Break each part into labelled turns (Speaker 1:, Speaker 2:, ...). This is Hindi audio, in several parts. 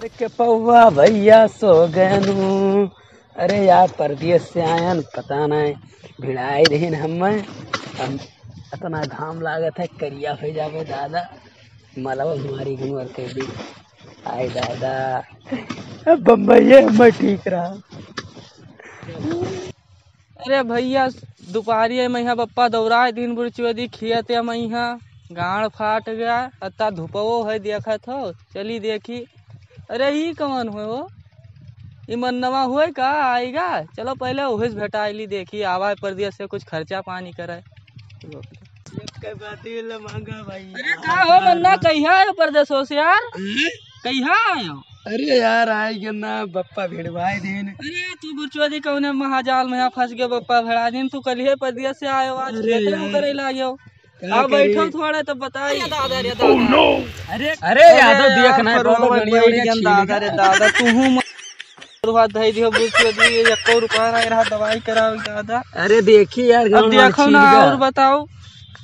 Speaker 1: अरे के पौवा भैया सो गनु। अरे यार परदेश से आयन पता नहीं। भिड़ाई रहीन हम हम इतना घाम लागत है करिया हो जावे दादा। मलवा हमारी घुनवर के भी। आए दादा। बम्बई मैं ठीक रहा।
Speaker 2: अरे भैया दोपहरी में यहाँ पप्पा दौड़ाए दिन बुरचुदी खियते मैं यहाँ। गाड़ फाट गया अत्ता धुपवो है देखत हो। चली देखी। अरे ही कौन हो वो? ई मन्नवा हुए का? आएगा? चलो पहले ओहिस भेटाइली देखी आवा परदेश से कुछ खर्चा पानी करे। अरे का हो मन्ना कहिया आयो परदेशो से यार कहिया आयो?
Speaker 1: अरे यार आएगा ना? बप्पा भिड़वाए दिन।
Speaker 2: अरे तू बुरचुदी कौने महाजाल में फंस गयो बप्पा भड़ा दिन। तू कलिए परदेश से आयो आज।
Speaker 1: अरे
Speaker 2: करे
Speaker 1: क्या
Speaker 2: बैठो थोड़े तो बताइए। दादा
Speaker 1: अरे अरे यादव देखना है
Speaker 2: दादा रे दादा तू रुपया दियो बुझ दी एको रुपया नहीं रहा दवाई कराओ दादा
Speaker 1: अरे देखी यार
Speaker 2: देखो ना और बताओ।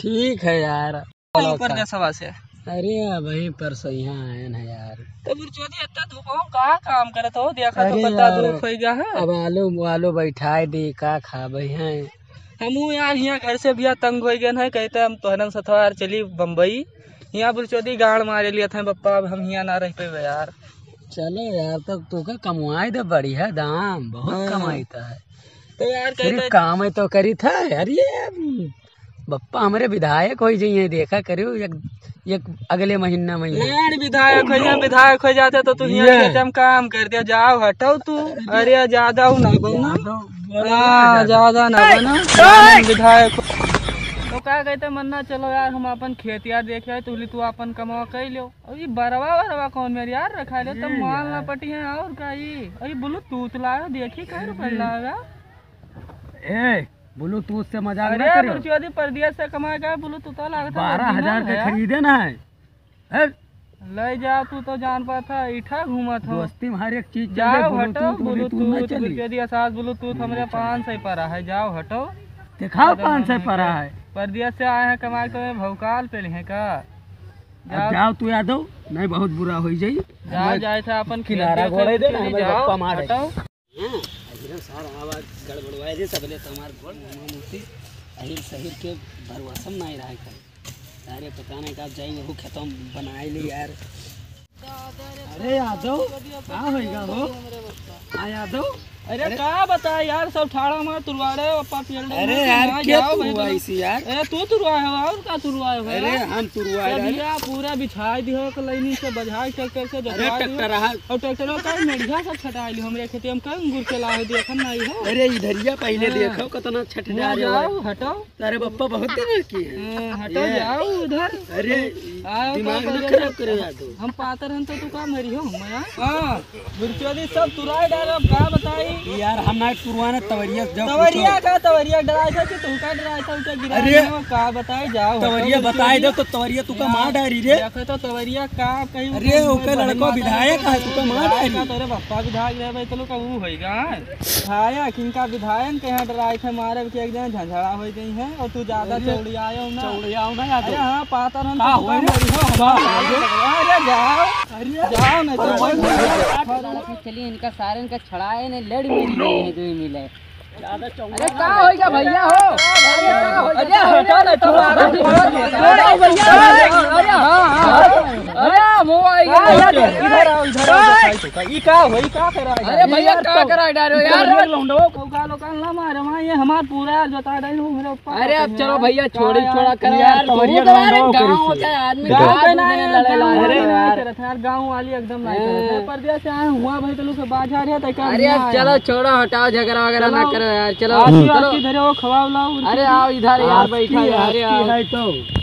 Speaker 1: ठीक है यार।
Speaker 2: ऊपर से?
Speaker 1: अरे वहीं पर से यहाँ आए ना यार।
Speaker 2: तो बुरचोदी इतना धूप हो का काम करत हो देखा तो
Speaker 1: अरे
Speaker 2: पता
Speaker 1: यार।
Speaker 2: धूप है?
Speaker 1: अब आलू आलू बैठाए दी का खाबे हैं।
Speaker 2: हमू यार यहाँ घर से भैया तंग हो गए हैं कहते हम तोहरन से यार चली बम्बई। यहाँ बुरचोदी गाड़ मारे लिए थे पप्पा अब हम यहाँ ना रह पे यार।
Speaker 1: चलो यार तब तो का कमाई दे बढ़िया दाम बहुत
Speaker 2: हाँ।
Speaker 1: कमाई था
Speaker 2: तो यार
Speaker 1: सिर्फ़ काम है तो करी था अरे बप्पा हमारे विधायक हो जाइए देखा करियो एक एक अगले महीना में
Speaker 2: यार विधायक हो जाए विधायक हो जाते तो तू यहाँ
Speaker 1: ये।
Speaker 2: काम कर दिया जाओ हटाओ तू अरे ज़्यादा ना हाँ, ज़्यादा। ना बना। विधायक। तो क्या कहते मन्ना चलो यार हम अपन खेत यार देखे तुली तू अपन कमा कर लो। अरे बरवा बरवा कौन मेरे यार रखा ले तो माल ना पटी है और का ही अरे बोलो तूत लाया देखी कह रुपये लाएगा
Speaker 1: ए ब्लूटूथ से मज़ाक
Speaker 2: अरे
Speaker 1: ना करियो
Speaker 2: बुरचुआदी परदेश से कमा के बोलो तू तो लागता
Speaker 1: बारह हज़ार के खरीदे ना है।
Speaker 2: ले जा तू तो जान पाता इठा घूमत हो
Speaker 1: दोस्ती में हर एक चीज़
Speaker 2: जाओ हटो
Speaker 1: ब्लूटूथ
Speaker 2: यदि एहसास ब्लूटूथ हमरे पाँच सौ पर है जाओ हटो।
Speaker 1: दिखाओ पाँच सौ पर है।
Speaker 2: परदेश से आए हैं कमा के भौकाल पे हैं का जाओ।
Speaker 1: जाओ तू यादव नहीं बहुत बुरा हो जाई।
Speaker 2: जाओ जाए थे अपन
Speaker 1: किनारा घोड़े दे ना,
Speaker 2: जाओ,
Speaker 1: मारे।
Speaker 2: हटाओ
Speaker 1: सारा आवाज़ गड़बड़वाए दे सबले तुम्हार मूर्ति अहिर सहिर के भरवसम नहीं रहा कर अरे पता नहीं कब जाएँगे वो खत्म बनाए ली यार। अरे यादव क्या होएगा हो हाँ यादव।
Speaker 2: अरे का बता यार सब ठाड़ा मार तुरवाड़े पप्पा पेड़
Speaker 1: अरे यार क्या तू ऐसी यार?
Speaker 2: अरे तू तुरवाए हो और का तुरवाए हो
Speaker 1: अरे हम तुरवाए रहे।
Speaker 2: भैया पूरा बिछाई दियो के लाइनी से बजाई ट्रैक्टर से
Speaker 1: अरे। टक्कर रहा।
Speaker 2: और ट्रैक्टर कई मेढ़िया सब छटा ली हमरे खेते में कई अंगूर के लाए देखन नहीं है।
Speaker 1: अरे इधरिया पहले देखो कितना छठ जा रहे हो।
Speaker 2: जाओ हटाओ
Speaker 1: तारे पप्पा बहुत दिन की है।
Speaker 2: हाँ, हटो जाओ उधर।
Speaker 1: अरे दिमाग
Speaker 2: का
Speaker 1: न खराब करे यादव
Speaker 2: हम पातर हन तो तू का मरी हो मैं हाँ बुरचोदी सब तुराई डालो का बताई
Speaker 1: यार हम ना तुरवाना तवरिया जब
Speaker 2: तवरिया का तवरिया डराई था कि तू का डराई था उनके गिरा
Speaker 1: अरे!
Speaker 2: का बताई जाओ।
Speaker 1: तवरिया बताए दो तो तवरिया तू का मार डारी रे।
Speaker 2: देखो तो तवरिया का कहीं
Speaker 1: अरे ओके लड़को विधायक है तू का मार डारी
Speaker 2: तोरे पप्पा विधायक रहे भाई तो लोग का वो होएगा? विधायक इनका विधायक? के यहाँ डराई थे मारे के एक दिन झंझड़ा हो गई है और तू ज़्यादा चौड़ी आयो ना।
Speaker 1: चौड़िया ना
Speaker 2: अरे
Speaker 1: यादव
Speaker 2: हाँ पातर हम
Speaker 1: का
Speaker 2: तो हो? हमारे अरे जाओ अरे तो
Speaker 3: चलिए इनका सारे इनका छड़ाए ने लड़ मिले गए हैं जो ही। मिले अरे का होएगा भैया हो?
Speaker 2: अरे हटा ना
Speaker 3: अरे वो आएगा
Speaker 2: इधर आओ इधर आओ। दिखाई तो का ई का का करा
Speaker 3: अरे भैया का करा डालो यार?
Speaker 2: यार लौंडो कौका लोका ना मारे वहाँ ये हमार पूरा बता रही हूँ मेरे ऊपर
Speaker 3: अरे अब चलो भैया छोड़ी छोड़ा कर
Speaker 1: यार,
Speaker 3: यार
Speaker 1: तवरिया
Speaker 3: यार
Speaker 1: लौंडो
Speaker 3: गाँव होता है आदमी
Speaker 2: गाँव पे ना
Speaker 3: लड़े लड़े
Speaker 2: अरे
Speaker 3: लड़े
Speaker 2: नहीं करत यार गाँव वाली एकदम नहीं करत से आए हुआ भाई तो लोग बाज़ार है तो का
Speaker 3: अरे अब चलो छोड़ो हटाओ झगड़ा वगैरह ना करो यार चलो।
Speaker 2: वो खवाव लाओ
Speaker 3: अरे आओ इधर यार बैठा अरे आओ।
Speaker 1: तो।